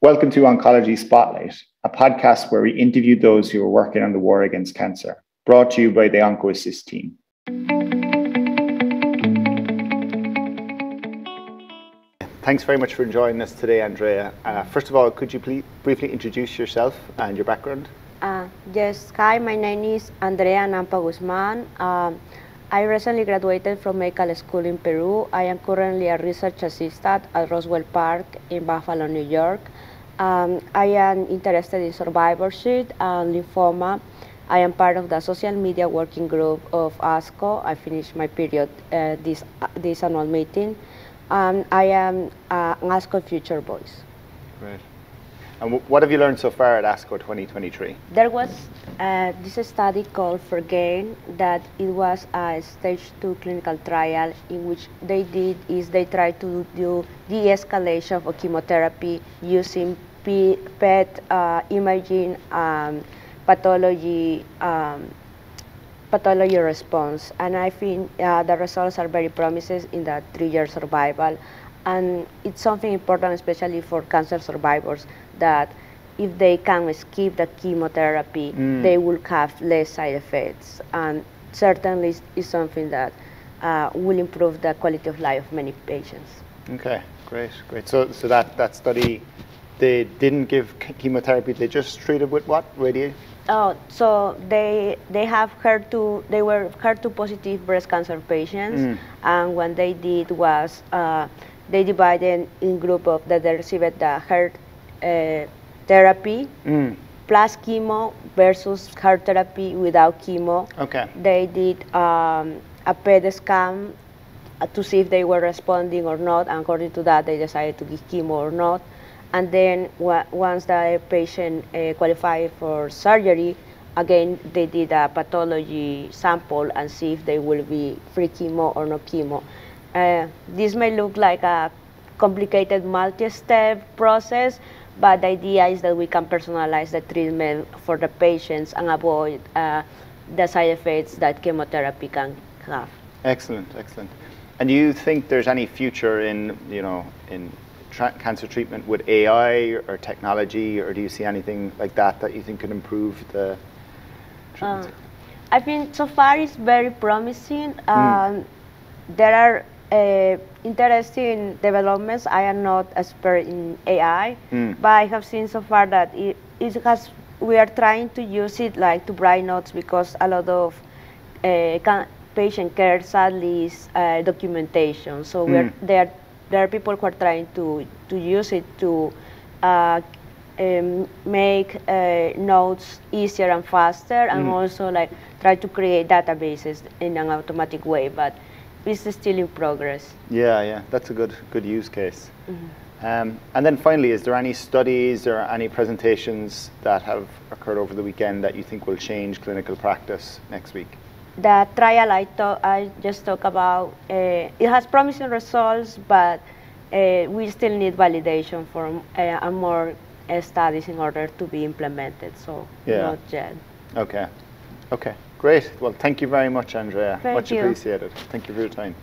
Welcome to Oncology Spotlight, a podcast where we interview those who are working on the war against cancer, brought to you by the OncoAssist team. Thanks very much for joining us today, Andrea. Uh, first of all, could you please briefly introduce yourself and your background? Uh, yes, hi, my name is Andrea Anampa Guzman. Um, I recently graduated from medical school in Peru. I am currently a research assistant at Roswell Park in Buffalo, New York. Um, I am interested in survivorship and lymphoma. I am part of the social media working group of ASCO. I finished my period uh, this, uh, this annual meeting. Um, I am uh, an ASCO Future Voice. Right. And what have you learned so far at ASCO 2023? There was uh, this study called PHERGain that it was a stage two clinical trial in which they did is they tried to do de-escalation of chemotherapy using PET uh, imaging um, pathology um, pathology response. And I think uh, the results are very promising in the three-year survival. And it's something important, especially for cancer survivors, that if they can skip the chemotherapy, mm. they will have less side effects. And certainly is something that uh, will improve the quality of life of many patients. Okay, great, great. So, so that, that study, they didn't give chemotherapy, they just treated with what? Radiation? Oh, so they they have HER2, they were HER2 positive breast cancer patients, mm. and what they did was uh, they divided in group of that they received the HER uh, therapy mm. plus chemo versus HER therapy without chemo. Okay. They did um, a PET scan to see if they were responding or not, and according to that, they decided to give chemo or not. And then once the patient uh, qualified for surgery, again they did a pathology sample and see if they will be free chemo or no chemo. Uh, this may look like a complicated multi-step process, but the idea is that we can personalize the treatment for the patients and avoid uh, the side effects that chemotherapy can have. Excellent, excellent. And do you think there's any future in, you know, in tra- cancer treatment with AI or technology, or do you see anything like that that you think could improve the treatment? Um, I think so far it's very promising. Mm. Um, there are uh, interesting developments. I am not expert in AI, mm. but I have seen so far that it, it has. We are trying to use it like to write notes because a lot of uh, patient care sadly is uh, documentation. So mm. we're, there, there are people who are trying to to use it to. Uh, um, make uh, notes easier and faster, and mm. also like try to create databases in an automatic way. But this is still in progress. Yeah, yeah, that's a good good use case. Mm-hmm. Um, and then finally, is there any studies or any presentations that have occurred over the weekend that you think will change clinical practice next week? The trial I, talk, I just talked about, uh, it has promising results, but uh, we still need validation for uh, more uh, studies in order to be implemented, so yeah. not yet. Okay, okay. Great. Well, thank you very much, Andrea. Thank much you. appreciated. Thank you for your time.